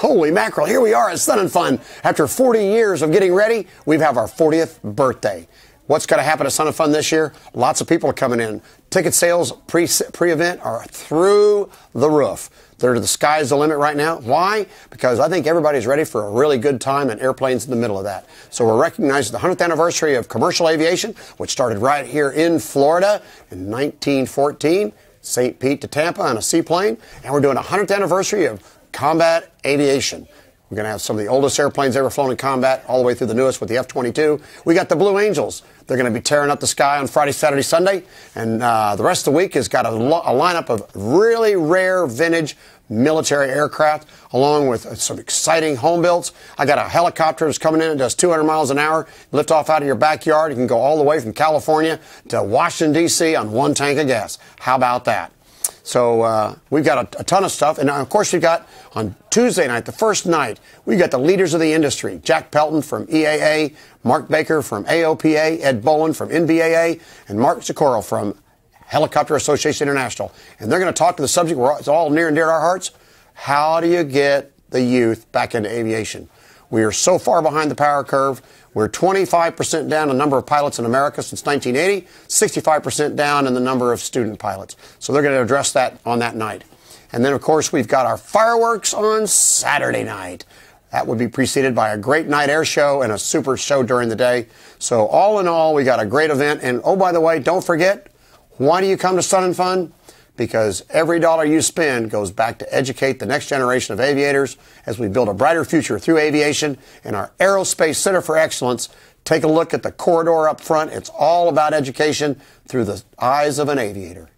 Holy mackerel, here we are at Sun 'n Fun. After 40 years of getting ready, we have our 40th birthday. What's going to happen at Sun 'n Fun this year? Lots of people are coming in. Ticket sales pre pre-event are through the roof. They're the sky's the limit right now. Why? Because I think everybody's ready for a really good time and airplanes in the middle of that. So we're recognizing the 100th anniversary of commercial aviation, which started right here in Florida in 1914, St. Pete to Tampa on a seaplane, and we're doing a 100th anniversary of combat aviation. We're going to have some of the oldest airplanes ever flown in combat, all the way through the newest with the F 22. We got the Blue Angels. They're going to be tearing up the sky on Friday, Saturday, Sunday. And uh, the rest of the week has got a, lo- a lineup of really rare vintage military aircraft, along with uh, some exciting home builds. I got a helicopter that's coming in and does 200 miles an hour, lift off out of your backyard. You can go all the way from California to Washington, D.C. on one tank of gas. How about that? So uh, we've got a, a, ton of stuff. And of course, we've got on Tuesday night, the first night, we've got the leaders of the industry Jack Pelton from EAA, Mark Baker from AOPA, Ed Bolen from NBAA, and Mark Zuccaro from Helicopter Association International. And they're going to talk to the subject where it's all near and dear to our hearts. How do you get the youth back into aviation? We are so far behind the power curve. We're 25% down in the number of pilots in America since 1980, 65% down in the number of student pilots. So they're going to address that on that night. And then, of course, we've got our fireworks on Saturday night. That would be preceded by a great night air show and a super show during the day. So, all in all, we got a great event. And oh, by the way, don't forget, why do you come to Sun 'n Fun? Because every dollar you spend goes back to educate the next generation of aviators as we build a brighter future through aviation and our Aerospace Center for Excellence. Take a look at the corridor up front. It's all about education through the eyes of an aviator.